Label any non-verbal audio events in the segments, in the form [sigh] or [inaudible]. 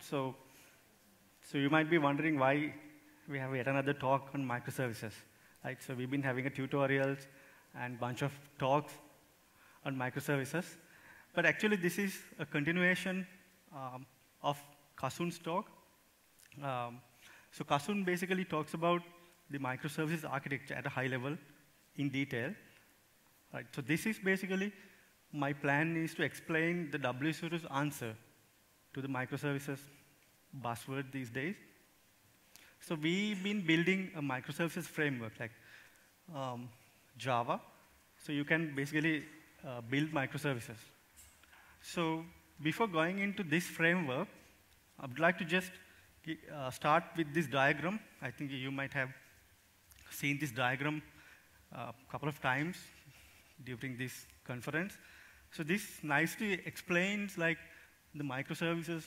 So, so you might be wondering why we have yet another talk on microservices, right? So we've been having a tutorials and bunch of talks on microservices. But actually, this is a continuation um, of Kasun's talk. Um, so Kasun basically talks about the microservices architecture at a high level in detail. Right, so this is basically my plan is to explain the WSO2's answer to the microservices buzzword these days. So we've been building a microservices framework like um, Java. So you can basically uh, build microservices. So before going into this framework, I would like to just uh, start with this diagram. I think you might have seen this diagram a uh, couple of times during this conference. So this nicely explains like the microservices,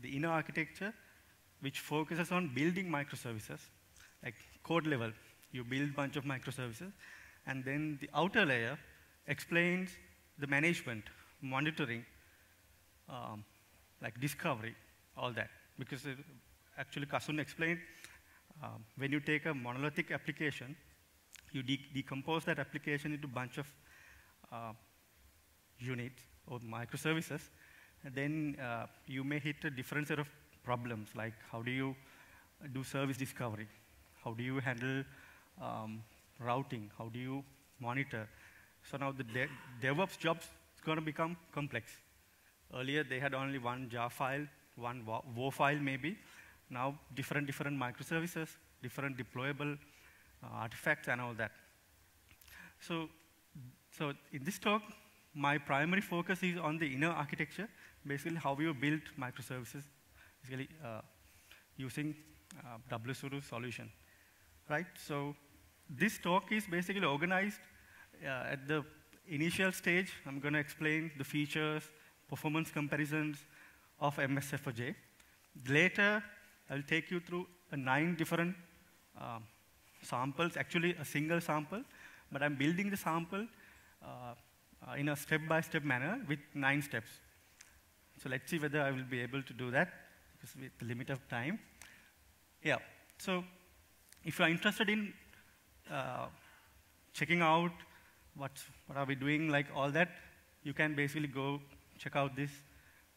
the inner architecture, which focuses on building microservices, like code level. You build a bunch of microservices, and then the outer layer explains the management, monitoring, um, like discovery, all that. Because it, actually Kasun explained, um, when you take a monolithic application, you de decompose that application into a bunch of uh, units or microservices, then uh, you may hit a different set of problems, like how do you do service discovery? How do you handle um, routing? How do you monitor? So now the de DevOps jobs is going to become complex. Earlier, they had only one jar file, one WAR file maybe. Now, different, different microservices, different deployable uh, artifacts and all that. So, so in this talk, my primary focus is on the inner architecture, basically how you build microservices, basically uh, using uh, WSO2 solution, right? So this talk is basically organized uh, at the initial stage. I'm going to explain the features, performance comparisons of MSF4J. Later, I'll take you through nine different uh, samples, actually a single sample, but I'm building the sample uh, uh, in a step-by-step -step manner with nine steps. So let's see whether I will be able to do that, because with the limit of time. Yeah, so if you're interested in uh, checking out what's, what are we doing, like all that, you can basically go check out this,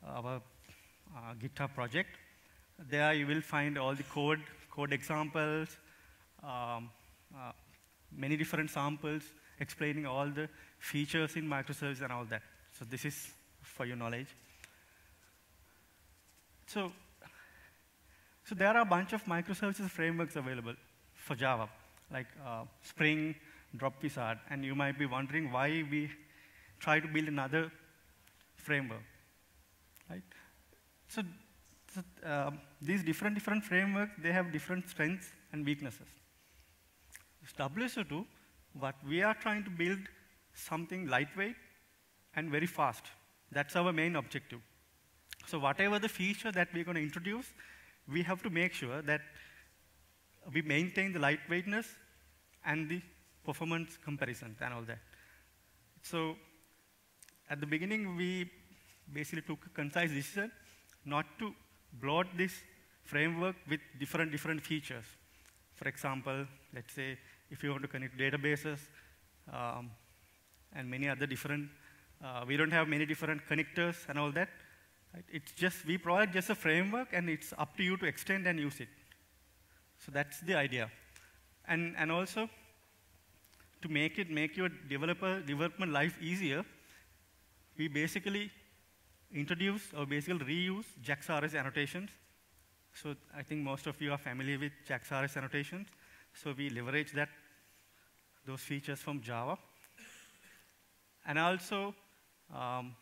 uh, our uh, GitHub project. There you will find all the code, code examples, um, uh, many different samples explaining all the features in microservices and all that. So this is for your knowledge. So, so there are a bunch of microservices frameworks available for Java, like uh, Spring, Dropwizard, and you might be wondering why we try to build another framework, right? So, so uh, these different different frameworks they have different strengths and weaknesses. WSO2, what we are trying to build something lightweight and very fast. That's our main objective. So whatever the feature that we're going to introduce, we have to make sure that we maintain the lightweightness and the performance comparison and all that. So at the beginning, we basically took a concise decision not to bloat this framework with different, different features. For example, let's say if you want to connect databases, um, and many other different, uh, we don't have many different connectors and all that. It's just, we provide just a framework and it's up to you to extend and use it. So that's the idea. And, and also, to make it, make your developer development life easier, we basically introduce or basically reuse JAX-RS annotations. So I think most of you are familiar with JAX-RS annotations. So we leverage that, those features from Java. And also, um,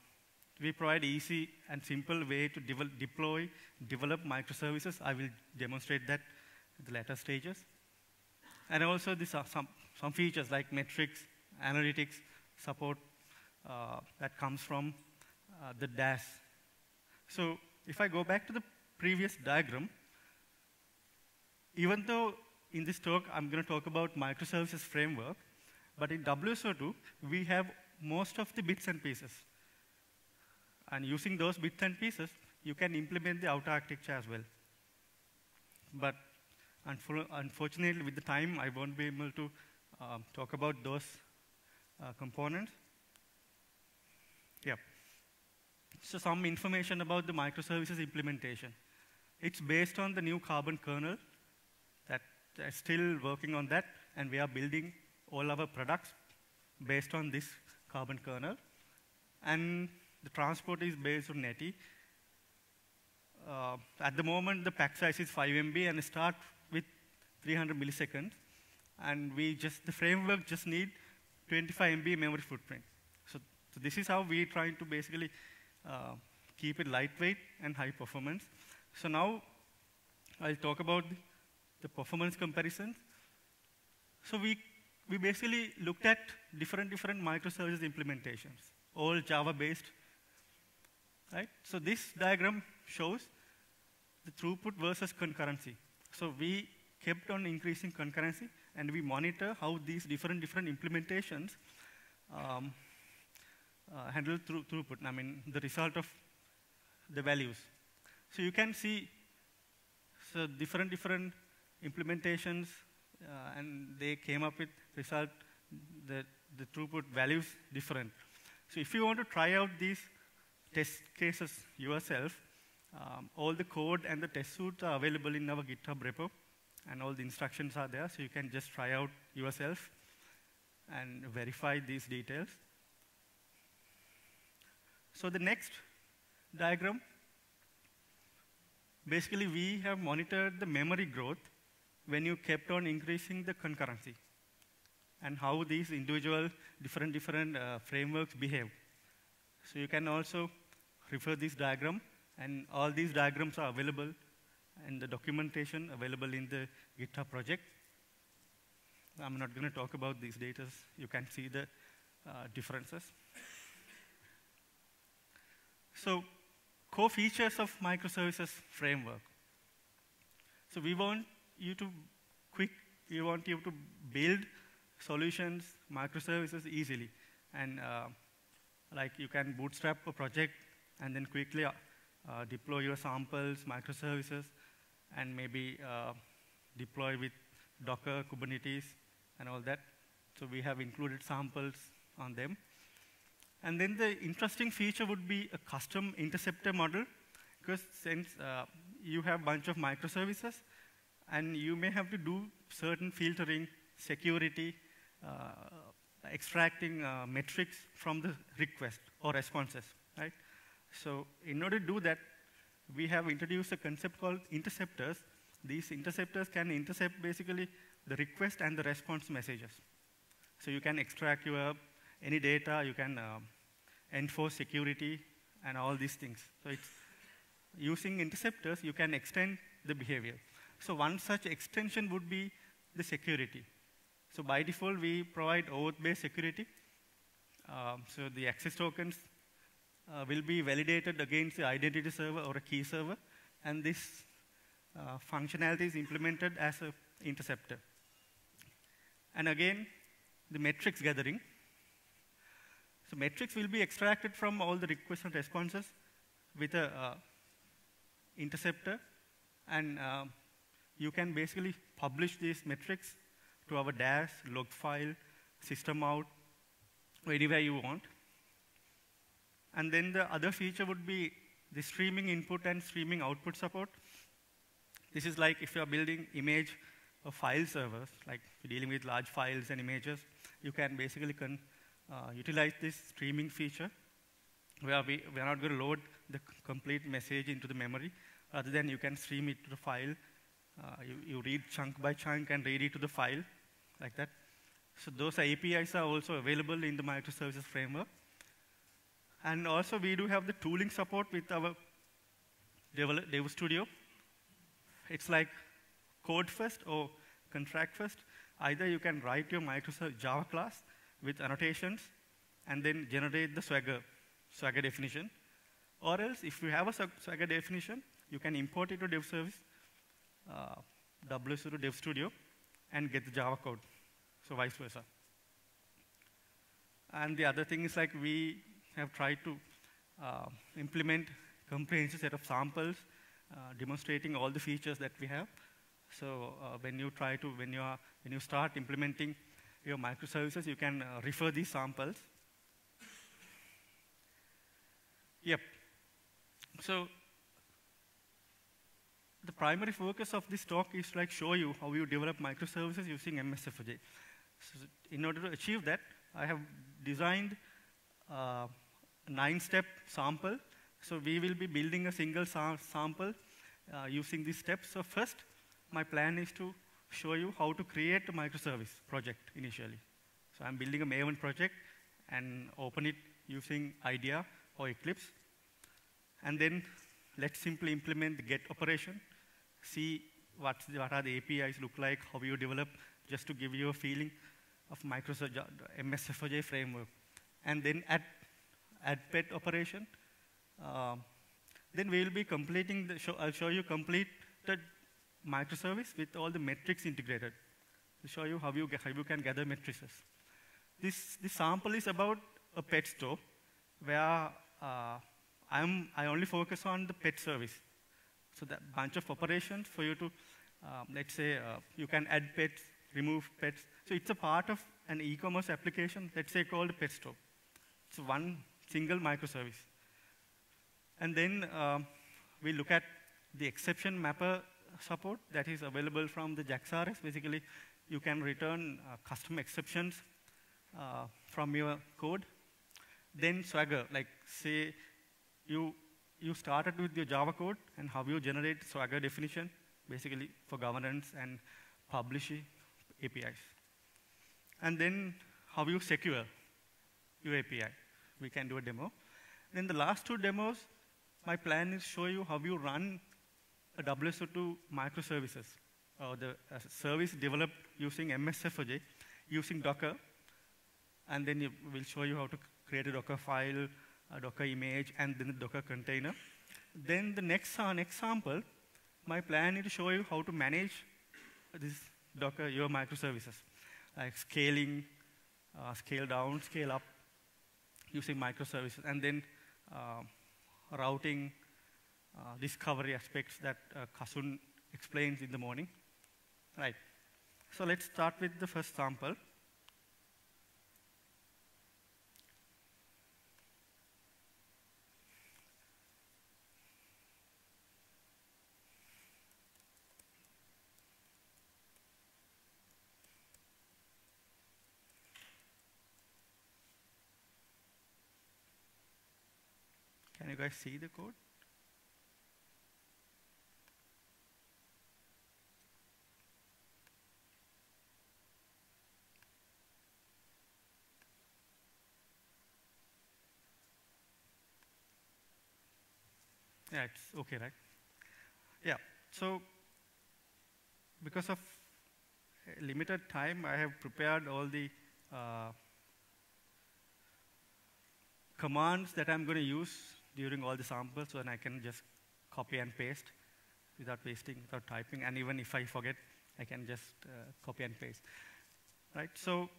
we provide easy and simple way to de deploy, develop microservices. I will demonstrate that at the later stages. And also, these are some, some features like metrics, analytics, support uh, that comes from uh, the DAS. So if I go back to the previous diagram, even though in this talk I'm going to talk about microservices framework, but in WSO2, we have most of the bits and pieces. And using those bits and pieces, you can implement the outer architecture as well. But unfor unfortunately, with the time, I won't be able to um, talk about those uh, components. Yeah. So some information about the microservices implementation. It's based on the new Carbon kernel that is still working on that, and we are building all our products based on this Carbon kernel. And the transport is based on Netty. Uh, at the moment, the pack size is 5 MB and start with 300 milliseconds. And we just, the framework just need 25 MB memory footprint. So, so this is how we're trying to basically uh, keep it lightweight and high performance. So now I'll talk about the, the performance comparison. So we, we basically looked at different, different microservices implementations, all Java-based right? So this diagram shows the throughput versus concurrency. So we kept on increasing concurrency, and we monitor how these different, different implementations um, uh, handle through, throughput, I mean, the result of the values. So you can see so different, different implementations, uh, and they came up with result, the, the throughput values different. So if you want to try out these test cases yourself. Um, all the code and the test suite are available in our GitHub repo, and all the instructions are there, so you can just try out yourself and verify these details. So the next diagram, basically we have monitored the memory growth when you kept on increasing the concurrency and how these individual different, different uh, frameworks behave. So you can also refer this diagram, and all these diagrams are available and the documentation available in the GitHub project. I'm not going to talk about these data. You can see the uh, differences. So, core features of microservices framework. So we want you to quick, we want you to build solutions, microservices easily. And uh, like you can bootstrap a project and then quickly uh, uh, deploy your samples, microservices, and maybe uh, deploy with Docker, Kubernetes, and all that. So we have included samples on them. And then the interesting feature would be a custom interceptor model, because since uh, you have a bunch of microservices, and you may have to do certain filtering, security, uh, extracting uh, metrics from the request or responses, right? So in order to do that, we have introduced a concept called interceptors. These interceptors can intercept basically the request and the response messages. So you can extract your any data, you can uh, enforce security and all these things. So it's using interceptors, you can extend the behavior. So one such extension would be the security. So by default, we provide OAuth-based security. Um, so the access tokens uh, will be validated against the identity server or a key server, and this uh, functionality is implemented as an interceptor. And again, the metrics gathering. So metrics will be extracted from all the requests and responses with a uh, interceptor, and uh, you can basically publish these metrics to our DAS, log file, system out, anywhere you want. And then the other feature would be the streaming input and streaming output support. This is like if you're building image or file servers, like dealing with large files and images, you can basically can, uh, utilize this streaming feature where we, we're not going to load the complete message into the memory. Rather than you can stream it to the file. Uh, you, you read chunk by chunk and read it to the file, like that. So those APIs are also available in the microservices framework. And also, we do have the tooling support with our Dev Studio. It's like code first or contract first. Either you can write your Microsoft Java class with annotations and then generate the Swagger, Swagger definition. Or else, if you have a Swagger definition, you can import it to Dev Service, uh, WSO Dev Studio, and get the Java code. So vice versa. And the other thing is like we have tried to uh, implement comprehensive set of samples uh, demonstrating all the features that we have. So uh, when you try to, when you, are, when you start implementing your microservices, you can uh, refer these samples. Yep. So the primary focus of this talk is to like show you how you develop microservices using MSFJ. So in order to achieve that, I have designed a nine-step sample. So we will be building a single sa sample uh, using these steps. So first, my plan is to show you how to create a microservice project initially. So I'm building a Maven project and open it using IDEA or Eclipse. And then let's simply implement the get operation, see what, what are the APIs look like, how you develop, just to give you a feeling of Microsoft MSFJ framework. And then add, add pet operation. Uh, then we will be completing the, show, I'll show you completed microservice with all the metrics integrated to show you how you, how you can gather matrices. This, this sample is about a pet store where uh, I'm, I only focus on the pet service. So that bunch of operations for you to, um, let's say, uh, you can add pets, remove pets. So it's a part of an e-commerce application, let's say called Pet Store. It's one single microservice. And then um, we look at the exception mapper support that is available from the JAX-RS. Basically, you can return uh, custom exceptions uh, from your code. Then Swagger, like say you, you started with your Java code and how you generate Swagger definition, basically for governance and publishing APIs. And then how you secure your API. We can do a demo. Then the last two demos, my plan is show you how you run a WSO2 microservices, or the uh, service developed using MSFJ, using Docker, and then we'll show you how to create a Docker file, a Docker image, and then a Docker container. Then the next uh, next sample, my plan is to show you how to manage this Docker, your microservices, like scaling, uh, scale down, scale up, using microservices, and then uh, routing, uh, discovery aspects that uh, Kasun explains in the morning. Right. So let's start with the first sample. Guys see the code? Yeah, it's okay, right? Yeah, so because of limited time, I have prepared all the uh, commands that I'm going to use during all the samples, so I can just copy and paste without wasting, without typing, and even if I forget, I can just uh, copy and paste, right? So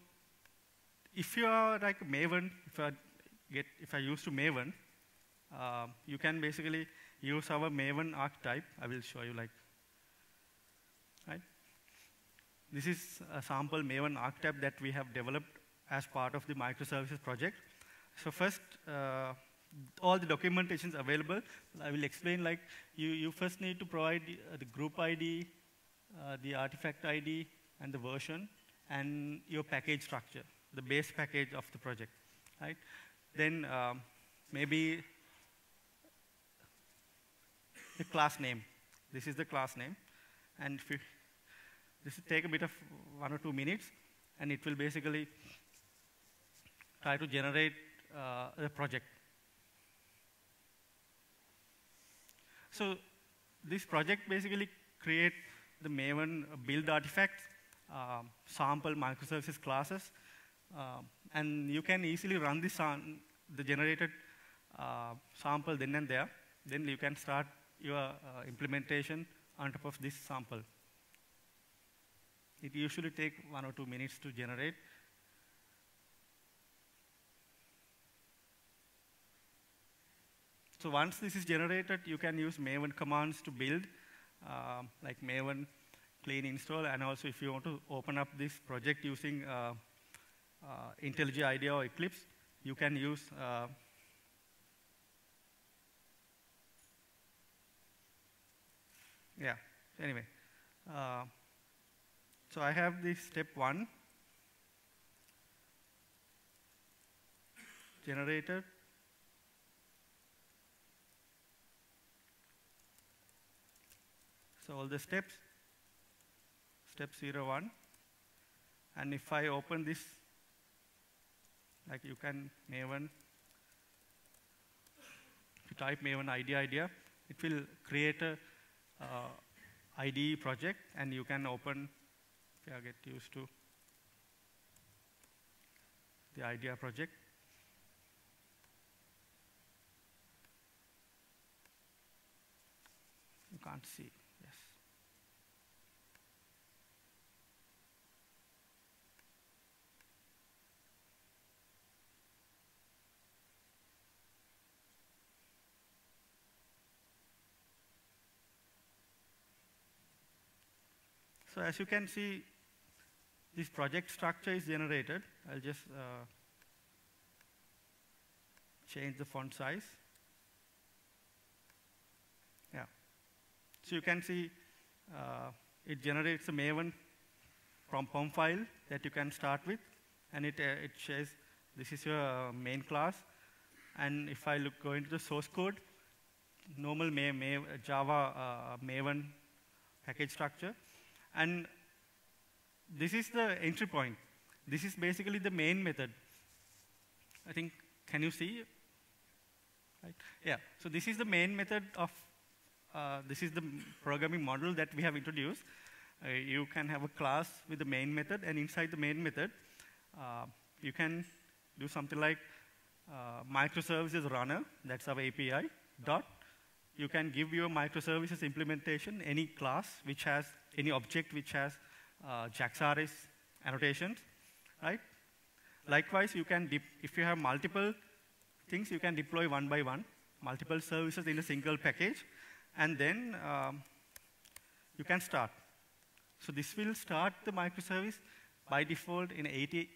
if you are like Maven, if I get, if I use to Maven, uh, you can basically use our Maven archetype. I will show you like, right? This is a sample Maven archetype that we have developed as part of the microservices project. So first, uh, all the documentations available. I will explain like, you, you first need to provide the, uh, the group ID, uh, the artifact ID, and the version, and your package structure, the base package of the project, right? Then um, maybe the class name. This is the class name. And you, this will take a bit of one or two minutes, and it will basically try to generate uh, project. So this project basically create the Maven build artifacts, uh, sample microservices classes, uh, and you can easily run this on the generated uh, sample then and there. Then you can start your uh, implementation on top of this sample. It usually takes one or two minutes to generate. So once this is generated, you can use Maven commands to build, uh, like Maven clean install, and also if you want to open up this project using uh, uh, IntelliJ IDEA or Eclipse, you can use uh, yeah, anyway. Uh, so I have this step one generated. So all the steps, step zero one. And if I open this, like you can Maven, if you type Maven ID idea, it will create a uh, IDE project and you can open, yeah, get used to the idea project. You can't see, So as you can see, this project structure is generated. I'll just uh, change the font size. Yeah. So you can see uh, it generates a Maven from POM file that you can start with, and it, uh, it says this is your uh, main class. And if I look go into the source code, normal May, May, Java uh, Maven package structure, and this is the entry point. This is basically the main method. I think, can you see? Right? Yeah, so this is the main method of, this is the programming model that we have introduced. Uh, you can have a class with the main method, and inside the main method, uh, you can do something like uh, microservices runner, that's our API, dot. You can give your microservices implementation any class which has any object which has uh, JAX-RS annotations, right? Likewise, you can, if you have multiple things, you can deploy one by one, multiple services in a single package, and then um, you can start. So this will start the microservice by default in 80,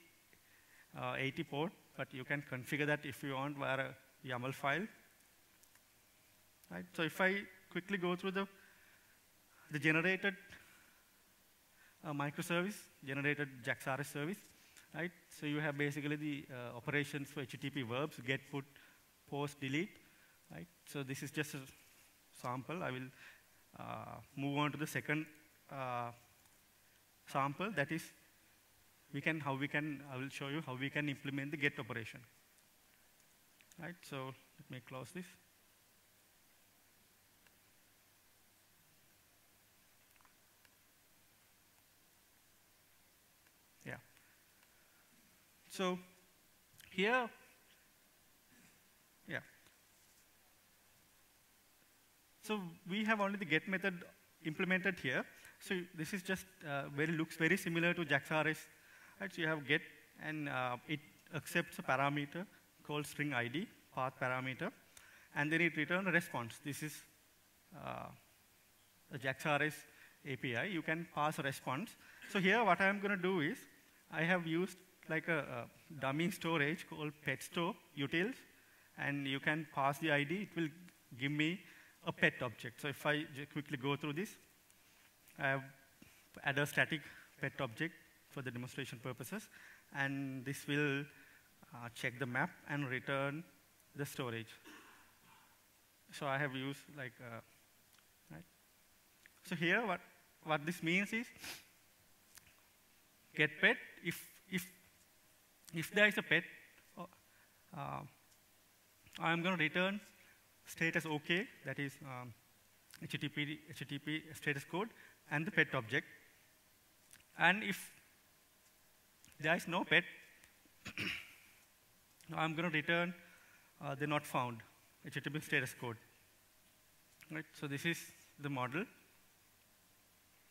uh, 80 port, but you can configure that if you want via a YAML file. Right? So if I quickly go through the, the generated uh, microservice, generated JAX-RS service, right? So you have basically the uh, operations for HTTP verbs, get, put, post, delete, right? So this is just a sample. I will uh, move on to the second uh, sample, that is we can, how we can, I will show you how we can implement the get operation. Right, so let me close this. Yeah. So here, yeah. So we have only the get method implemented here. So this is just uh, very looks very similar to JAX-RS. Right? So you have get, and uh, it accepts a parameter called string ID, path parameter, and then it returns a response. This is uh, a JAX-RS API. You can pass a response. So here, what I'm going to do is, I have used like a, a dummy storage called petstore utils, and you can pass the ID. It will give me a pet object. So if I quickly go through this, I have add a static pet object for the demonstration purposes, and this will uh, check the map and return the storage. So I have used like, uh, right? So here, what, what this means is, get pet, if, if, if there is a pet, uh, I'm going to return status OK, that is um, HTTP, HTTP status code, and the pet object. And if there is no pet, [coughs] I'm going to return uh, the not found HTTP status code. Right, so this is the model.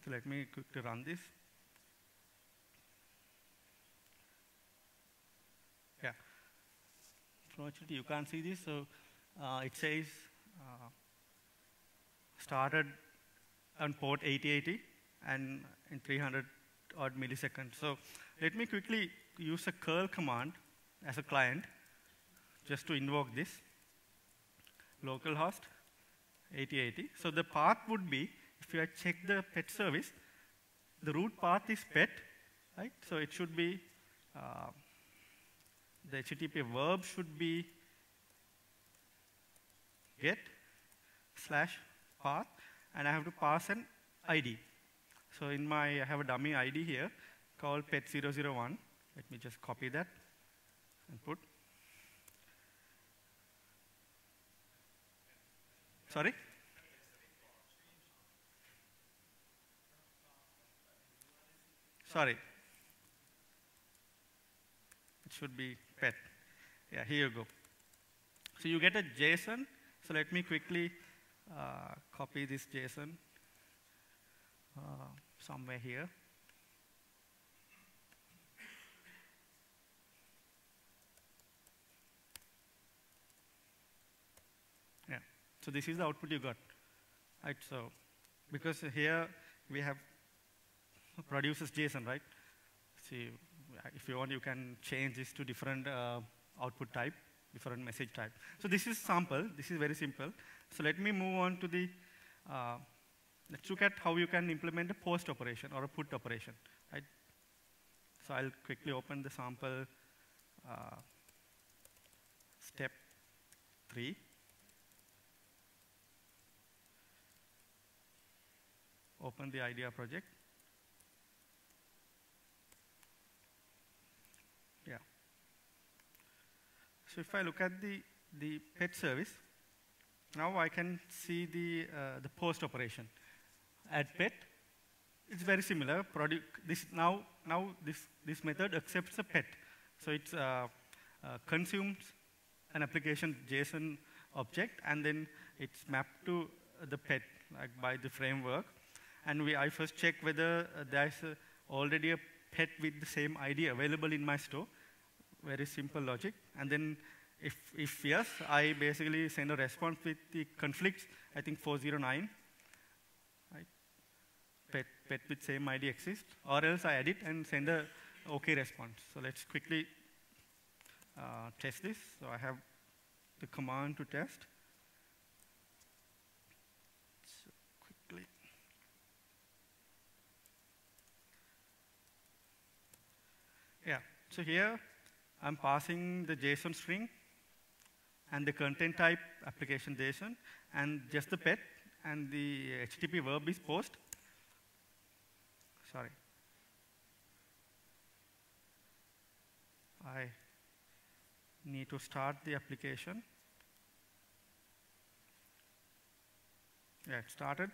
So let me quickly run this. Yeah. Fortunately, you can't see this, so uh, it says uh, started on port 8080 and in 300 odd milliseconds. So let me quickly use a curl command as a client just to invoke this localhost 8080. So the path would be, if you check the pet service, the root path is pet, right? So it should be, uh, the HTTP verb should be get slash path, and I have to pass an ID. So in my, I have a dummy ID here called pet001. Let me just copy that and put. Sorry? Sorry. It should be pet. Yeah, here you go. So you get a JSON. So let me quickly uh, copy this JSON uh, somewhere here. Yeah, so this is the output you got. Right, so because here we have produces JSON, right? See, if you want, you can change this to different uh, output type, different message type. So this is sample. This is very simple. So let me move on to the, uh, let's look at how you can implement a post operation or a put operation, right? So I'll quickly open the sample uh, step three. Open the IDEA project. Yeah. So if I look at the, the pet service, now I can see the, uh, the post operation. Add pet, it's very similar. Produ this now, now this, this method accepts a pet. So it uh, uh, consumes an application JSON object, and then it's mapped to the pet like by the framework. And we, I first check whether uh, there's already a pet with the same ID available in my store. Very simple logic. And then if, if yes, I basically send a response with the conflicts, I think 409. Right? Pet, pet with same ID exists. Or else I edit and send a OK response. So let's quickly uh, test this. So I have the command to test. So quickly. Yeah, so here I'm passing the JSON string and the content type application JSON and just the pet and the HTTP verb is post. Sorry. I need to start the application. Yeah, it started.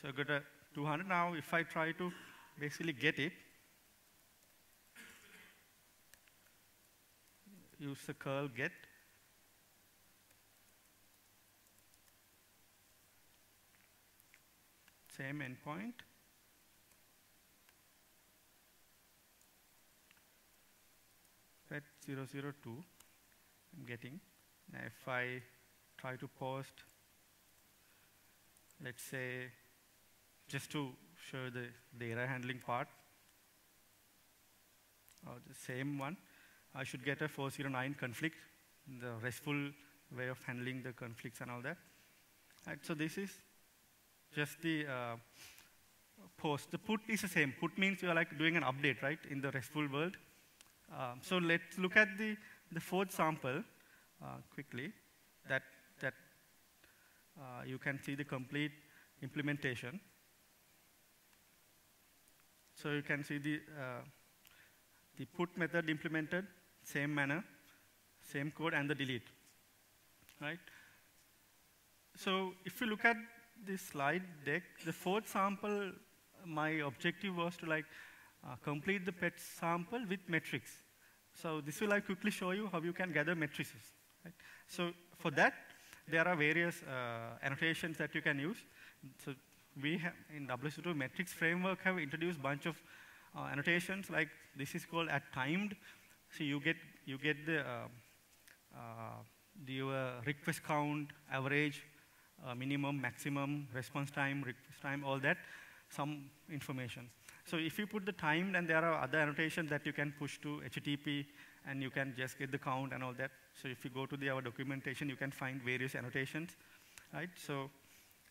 So I got a uh, 200. Now if I try to basically get it, use the curl get. Same endpoint. Pet 002, I'm getting. Now if I try to post, let's say just to show the, the error handling part, or the same one, I should get a 409 conflict, the RESTful way of handling the conflicts and all that. So this is just the uh, post. The put is the same. Put means you are like doing an update, right, in the RESTful world. Um, so let's look at the, the fourth sample uh, quickly, that, that uh, you can see the complete implementation. So you can see the, uh, the put method implemented, same manner, same code, and the delete, right? So if you look at this slide deck, the fourth sample, my objective was to like uh, complete the pet sample with metrics. So this will I quickly show you how you can gather matrices. Right? So for that, there are various uh, annotations that you can use. So we have in WSO2 metrics framework have introduced bunch of uh, annotations like this is called at timed. So you get, you get the, uh, uh, the request count, average, uh, minimum, maximum, response time, request time, all that, some information. So if you put the time, and there are other annotations that you can push to HTTP, and you can just get the count and all that. So if you go to the, our documentation, you can find various annotations, right? So,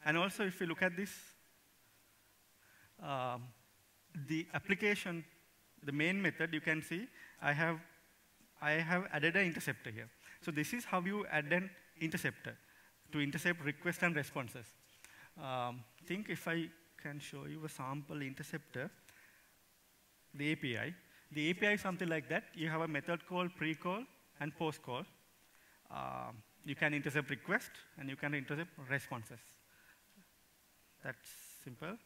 and also if you look at this, um, the application, the main method, you can see I have, I have added an interceptor here. So this is how you add an interceptor to intercept requests and responses. Um, think if I can show you a sample interceptor, the API. The API is something like that. You have a method called pre-call and post-call. Uh, you can intercept requests and you can intercept responses. That's simple.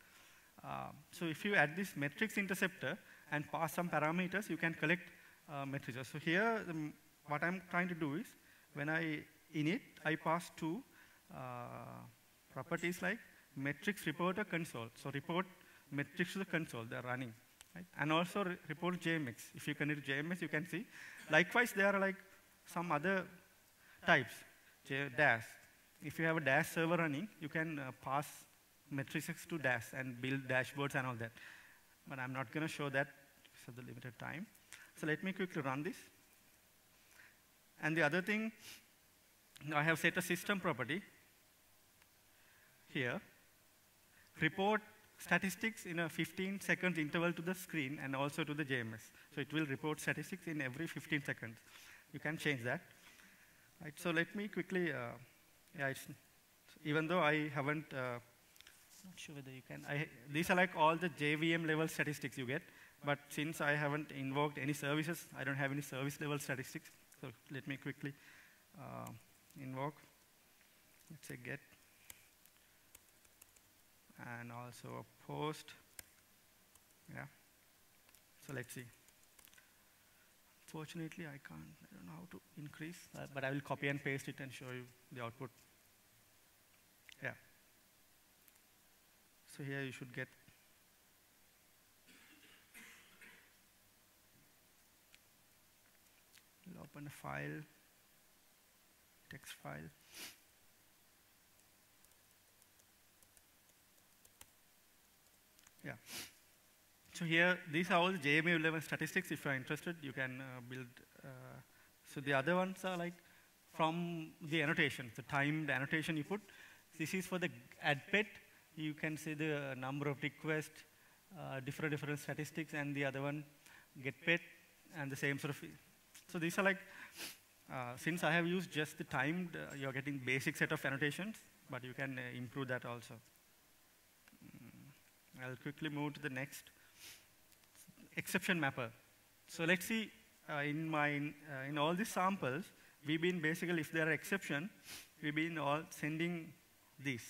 Uh, so if you add this metrics interceptor and pass some parameters, you can collect uh, matrices. So here, the, what I'm trying to do is, when I init, I pass two uh, properties like metrics reporter console. So report metrics to the console, they're running. Right? And also re report JMX. If you connect JMX, you can see. Likewise, there are like some other types, J Dash. If you have a DAS server running, you can uh, pass matrices to DAS and build dashboards and all that. But I'm not going to show that because of the limited time. So let me quickly run this. And the other thing, I have set a system property here. Report statistics in a 15 seconds interval to the screen and also to the JMX. So it will report statistics in every 15 seconds. You can change that. Right, so let me quickly, uh, yeah, even though I haven't, uh, not sure whether you can, I, these are like all the JVM level statistics you get, but since I haven't invoked any services, I don't have any service level statistics, so let me quickly uh, invoke, let's say get and also a post. Yeah. So let's see. Fortunately, I can't, I don't know how to increase, uh, but I will copy and paste it and show you the output. Yeah. So here you should get We'll open a file, text file. Yeah. So here, these are all JMU11 statistics. If you're interested, you can uh, build. Uh, so the other ones are like from the annotation, the timed annotation you put. This is for the AdPet. You can see the number of requests, uh, different different statistics, and the other one, GetPet, and the same sort of. So these are like, uh, since I have used just the timed, uh, you're getting basic set of annotations, but you can uh, improve that also. I'll quickly move to the next exception mapper. So let's see uh, in my uh, in all these samples, we've been basically if there are exception, we've been all sending these.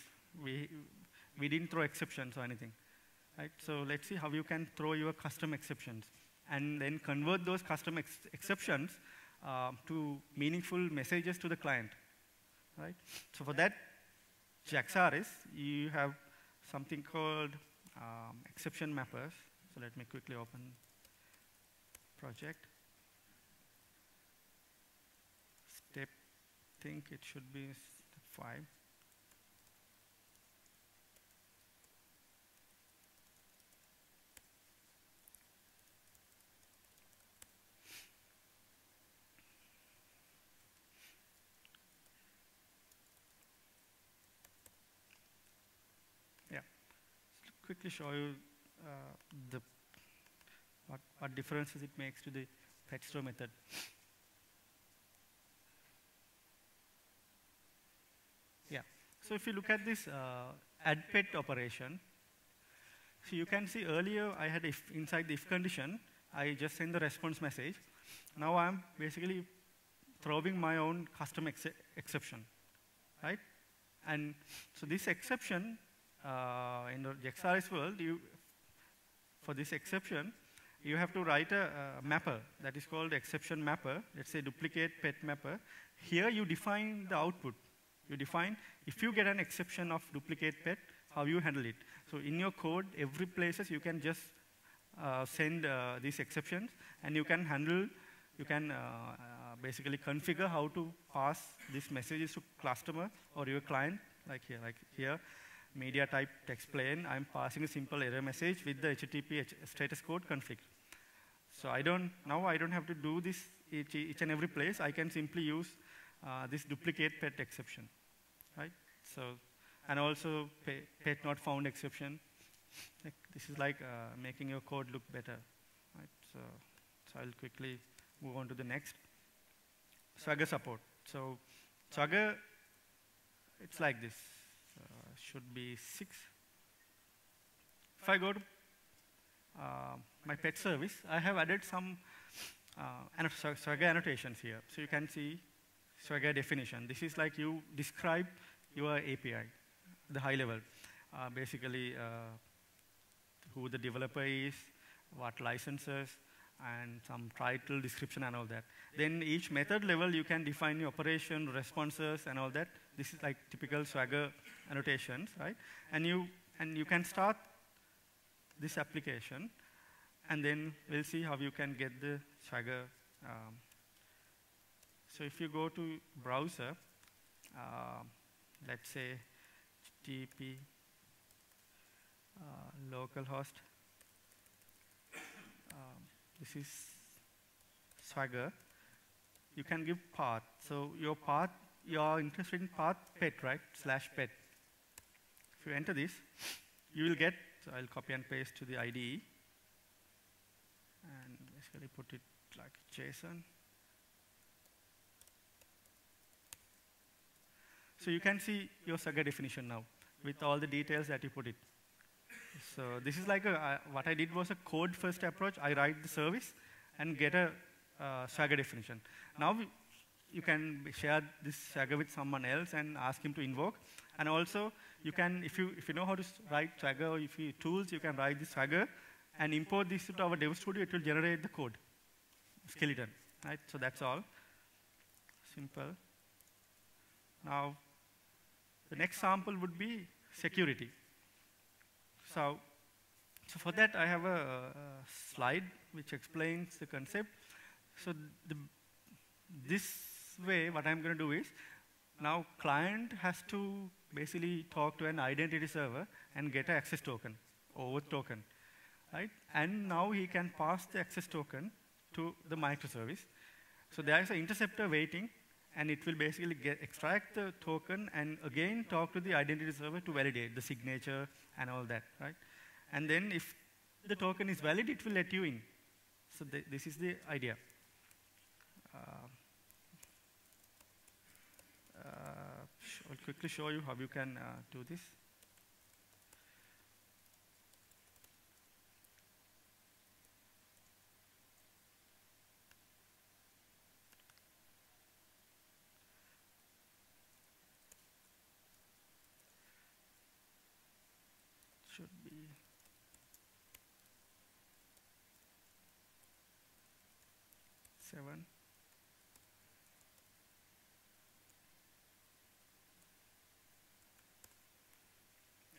We we didn't throw exceptions or anything, right? So let's see how you can throw your custom exceptions and then convert those custom ex exceptions uh, to meaningful messages to the client, right? So for that, JAX-RS, you have something called um, exception mappers. So let me quickly open project. Step, think it should be step five. Quickly show you uh, the what, what differences it makes to the fetch store method. Yeah. So if you look at this uh, add pet operation, so you can see earlier I had if inside the if condition, I just send the response message. Now I'm basically throwing my own custom ex exception, right? And so this exception uh, in the JAX-RS world, you, for this exception, you have to write a, a, mapper that is called exception mapper. Let's say duplicate pet mapper. Here you define the output. You define if you get an exception of duplicate pet, how you handle it. So in your code, every places you can just uh, send uh, these exceptions, and you can handle, you can uh, uh, basically configure how to pass these messages to customer or your client, like here, like here, media type text plain. I'm passing a simple error message with the HTTP status code config. So I don't, now I don't have to do this each, each and every place. I can simply use uh, this duplicate pet exception, right? So, and also pet not found exception. Like, this is like uh, making your code look better, right? So, so I'll quickly move on to the next. Swagger support. So Swagger, it's like this. Should be six. If I go to uh, my pet service, I have added some uh, Swagger annotations here. So you can see Swagger definition. This is like you describe your API, the high level. Uh, basically, uh, who the developer is, what licenses, and some title, description, and all that. Then each method level, you can define your operation, responses, and all that. This is like typical Swagger annotations, right? And you, and you can start this application, and then we'll see how you can get the Swagger. Um, so if you go to browser, uh, let's say TP uh, localhost. Um, this is Swagger. You can give path. So your path, you're interested in path pet, right? Slash pet. If you enter this, you will get, I'll copy and paste to the IDE. And basically put it like JSON. So you can see your Swagger definition now with all the details that you put it. So this is like a, uh, what I did was a code first approach. I write the service and get a uh, Swagger definition. Now you can share this Swagger with someone else and ask him to invoke. And also you can, if you, if you know how to write Swagger or if you tools, you can write this Swagger and import this to our Dev Studio. It will generate the code, skeleton, right? So that's all. Simple. Now the next sample would be security. So, so for that, I have a, a slide which explains the concept. So the, this way, what I'm going to do is, now client has to basically talk to an identity server and get an access token, or OAuth token, right? And now he can pass the access token to the microservice. So there is an interceptor waiting and it will basically get, extract the token and again talk to the identity server to validate the signature and all that, right? And then if the token is valid, it will let you in. So th this is the idea. Uh, I'll quickly show you how you can uh, do this. seven.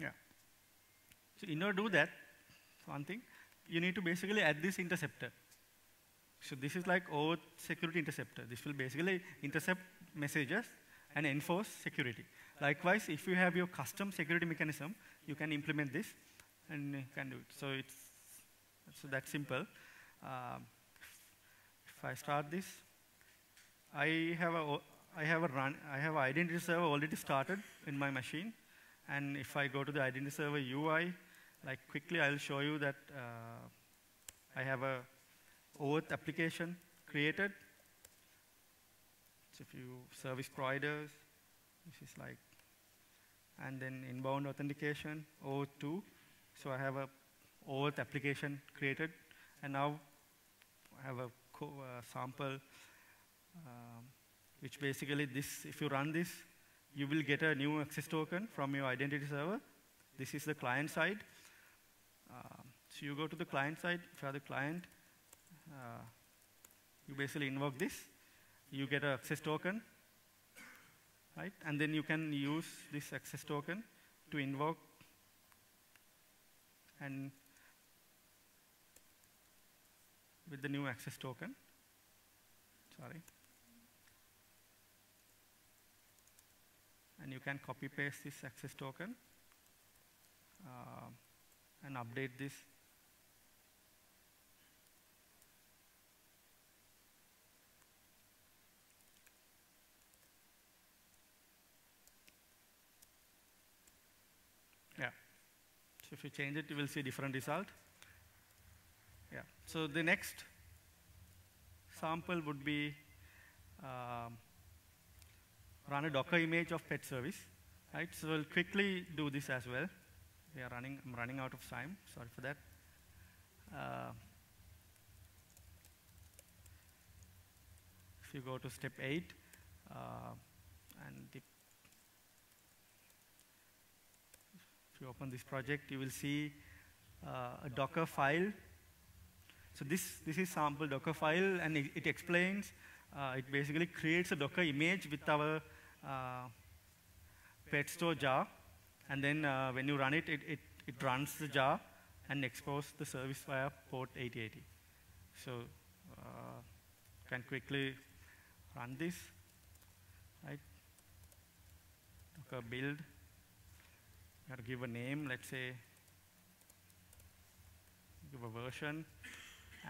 Yeah. So in order to do that, one thing, you need to basically add this interceptor. So this is like OAuth security interceptor. This will basically intercept messages and enforce security. Likewise, if you have your custom security mechanism, you can implement this and you can do it. So it's so that's simple. Um, if I start this, I have a I have a run I have identity server already started in my machine, and if I go to the identity server UI, like quickly I'll show you that uh, I have a OAuth application created. So if you service providers, this is like, and then inbound authentication, OAuth 2. So I have a OAuth application created, and now I have a uh, sample, um, which basically this, if you run this, you will get a new access token from your identity server. This is the client side. Um, so you go to the client side, if you are the client, uh, you basically invoke this. You get an access token, right? And then you can use this access token to invoke and with the new access token. Sorry. And you can copy paste this access token uh, and update this Yeah. So if you change it, you will see different result. Yeah. So the next sample would be um, run a Docker image of pet service. Right. So we'll quickly do this as well. We are running. I'm running out of time. Sorry for that. Uh, if you go to step eight uh, and the you open this project, you will see uh, a Docker file. So this, this is sample Docker file, and it, it explains, uh, it basically creates a Docker image with our uh, pet store jar. And then uh, when you run it, it, it, it runs the jar and exposes the service via port 8080. So uh, can quickly run this, right? Docker build You have to give a name, let's say, give a version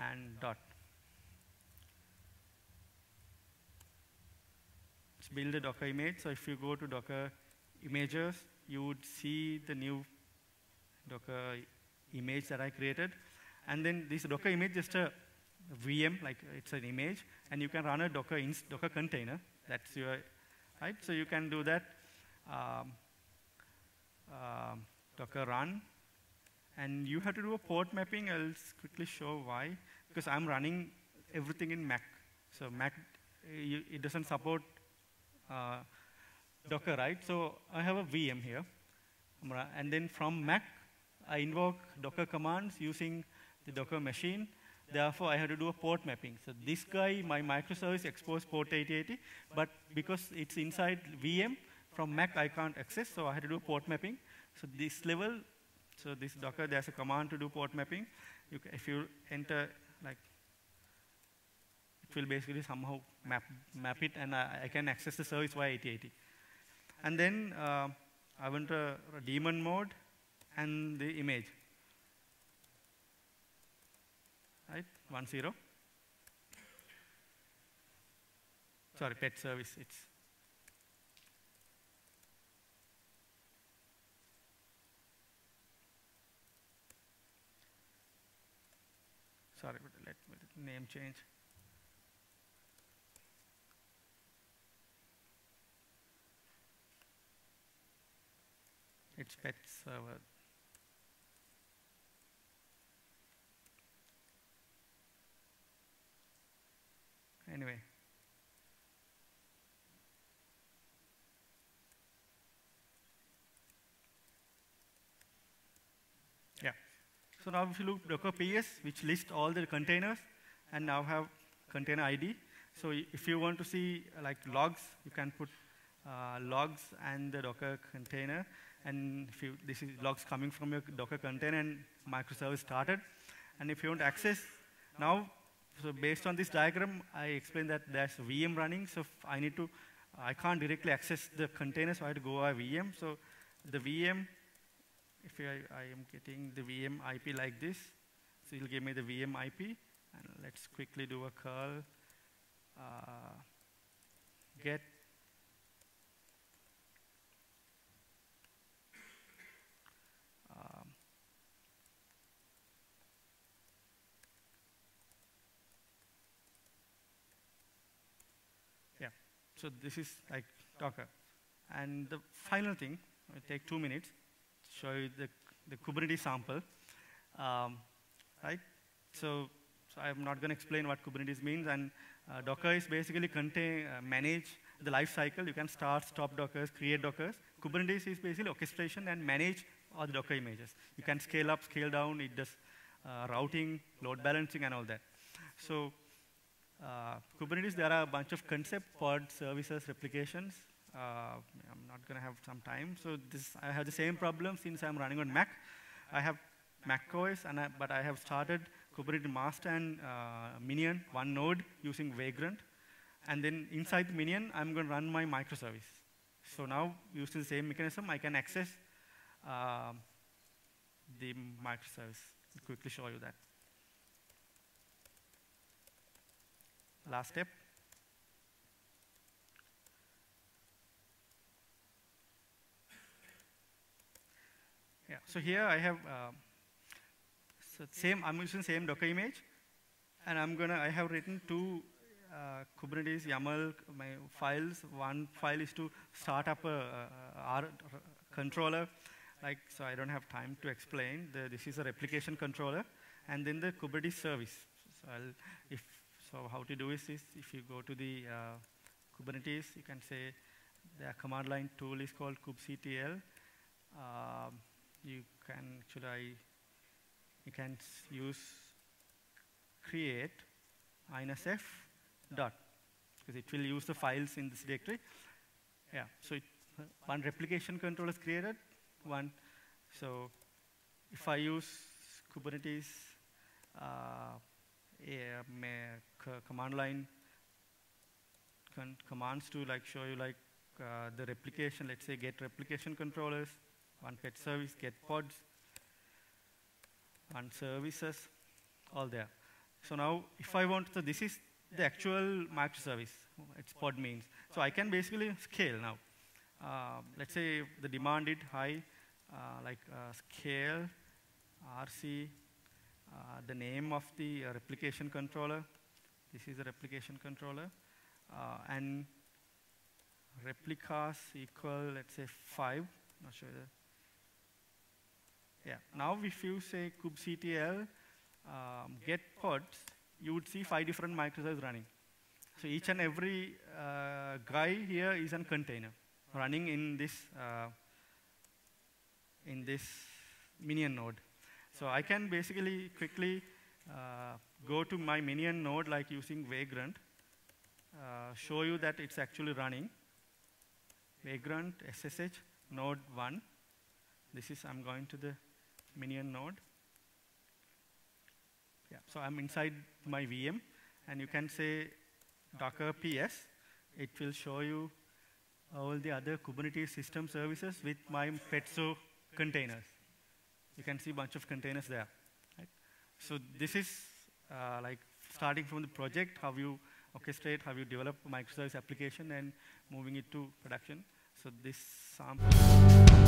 and dot. Let's build a Docker image. So if you go to Docker images, you would see the new Docker image that I created. And then this Docker image is just a VM, like it's an image, and you can run a Docker, Docker container. That's your, right? So you can do that. Um, uh, Docker run. And you have to do a port mapping. I'll quickly show why. Because I'm running everything in Mac. So Mac, it doesn't support uh, Docker, right? So I have a VM here. And then from Mac, I invoke Docker commands using the Docker machine. Therefore, I have to do a port mapping. So this guy, my microservice exposed port 8080, but because it's inside VM, from Mac, I can't access, so I had to do port mapping. So this level, so this Docker, there's a command to do port mapping. You can, if you enter, like, it will basically somehow map, map it, and I, I can access the service via 8080. And then uh, I went to daemon mode and the image. Right, one zero. Sorry, pet service. It's Sorry, but let me name change. It's pet server. Anyway. Yeah. So now if you look Docker PS, which lists all the containers, and now have container ID. So if you want to see like logs, you can put uh, logs and the Docker container. And if you, this is logs coming from your Docker container and microservice started. And if you want access, now, so based on this diagram, I explained that there's VM running. So I need to, I can't directly access the container, so I have to go via VM. So the VM if I, I am getting the VM IP like this, so it'll give me the VM IP. And let's quickly do a curl uh, get um, yeah so this is like docker and the final thing it take two minutes show you the, the Kubernetes sample. Um, right? So, so I'm not going to explain what Kubernetes means. And uh, Docker is basically contain, uh, manage the life cycle. You can start, stop Dockers, create Dockers. Kubernetes is basically orchestration and manage all the Docker images. You can scale up, scale down. It does uh, routing, load balancing, and all that. So uh, Kubernetes, there are a bunch of concept pod services, replications, uh, I'm not going to have some time. So this, I have the same problem since I'm running on Mac. I have Mac OS, and I, but I have started Kubernetes master and uh, minion, one node using Vagrant. And then inside the minion, I'm going to run my microservice. So now, using the same mechanism, I can access uh, the microservice. I'll quickly show you that. Last step. Yeah, so here I have uh, so same, I'm using same Docker image, and I'm gonna, I have written two uh, Kubernetes YAML my files. One file is to start up a, a, R controller, like, so I don't have time to explain. The, this is a replication controller, and then the Kubernetes service. So I'll, if, so how to do is, is if you go to the uh, Kubernetes, you can say the command line tool is called kubectl. Um, you can actually you can use create f dot because it will use the files in this directory. Yeah, so it, one replication control is created. One, so if I use Kubernetes uh, command line commands to like show you like uh, the replication, let's say get replication controllers, one get service, get pods, one services, all there. So now, if I want, so this is the actual microservice, it's pod means. So I can basically scale now. Uh, let's say the demand is high, uh, like uh, scale, RC, uh, the name of the uh, replication controller. This is a replication controller. Uh, and replicas equal, let's say, 5. Not sure. Yeah. Now, if you say kubectl um, get pods, you would see five different microservices running. So each and every uh, guy here is a container running in this uh, in this minion node. So I can basically quickly uh, go to my minion node like using Vagrant, uh, show you that it's actually running. Vagrant SSH node 1. This is, I'm going to the minion node. Yeah, so I'm inside my VM, and you can say docker ps. It will show you all the other Kubernetes system services with my Petso containers. You can see a bunch of containers there. Right? So this is uh, like starting from the project, how you orchestrate, how you develop a microservice application and moving it to production. So this sample.